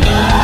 Bye.